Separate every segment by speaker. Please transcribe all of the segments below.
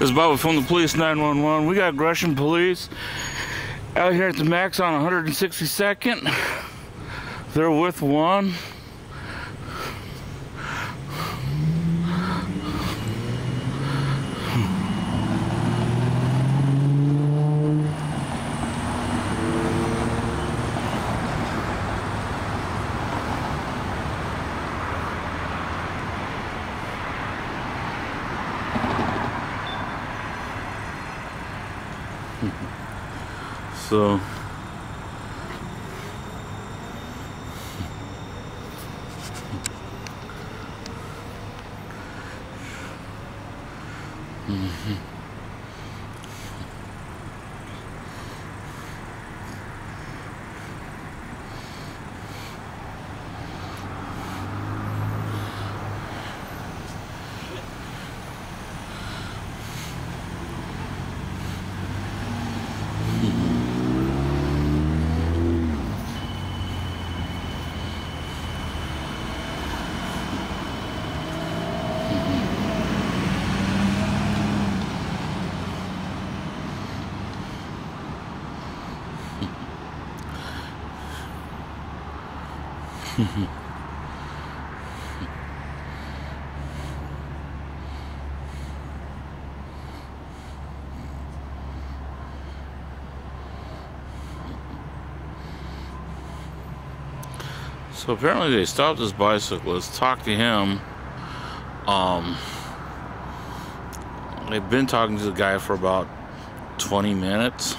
Speaker 1: This is Bobby from the Police 911. We got Gresham Police out here at the Max on 162nd. They're with one. So Mm-hmm. So apparently they stopped this bicyclist, talked to him. Um, they've been talking to the guy for about 20 minutes.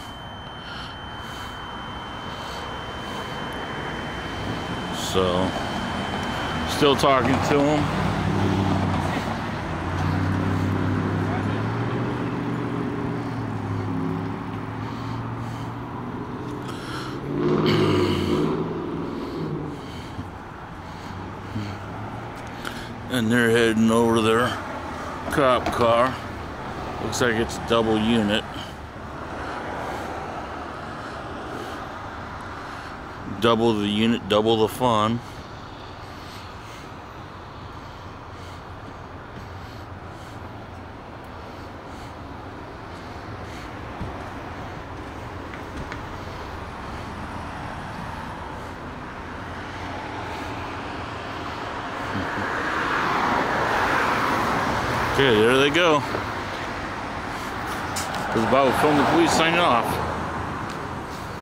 Speaker 1: So, still talking to him. and they're heading over their cop car. Looks like it's a double unit. Double the unit, double the fun. Okay, there they go. This is about from the police signing off.